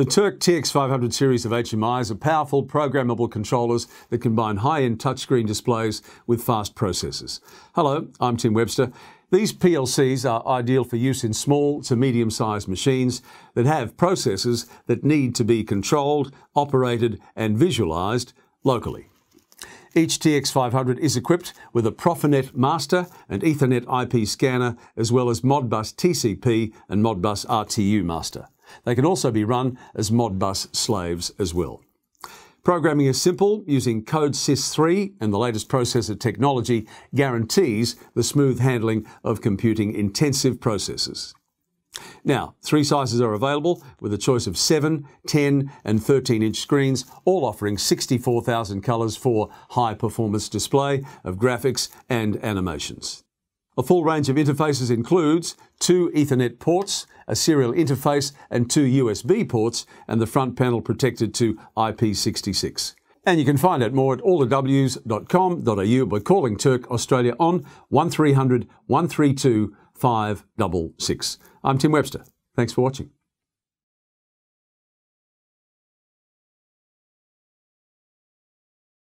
The Turck TX500 series of HMIs are powerful programmable controllers that combine high-end touchscreen displays with fast processors. Hello, I'm Tim Webster. These PLCs are ideal for use in small to medium-sized machines that have processors that need to be controlled, operated and visualized locally. Each TX500 is equipped with a Profinet master and Ethernet IP scanner, as well as Modbus TCP and Modbus RTU master. They can also be run as Modbus slaves as well. Programming is simple using CODESYS 3 and the latest processor technology guarantees the smooth handling of computing intensive processes. Now, three sizes are available with a choice of 7, 10 and 13 inch screens, all offering 64,000 colours for high performance display of graphics and animations. A full range of interfaces includes two Ethernet ports, a serial interface and two USB ports, and the front panel protected to IP66. And you can find out more at allthews.com.au by calling Turck Australia on 1300 132 566. I'm Tim Webster. Thanks for watching.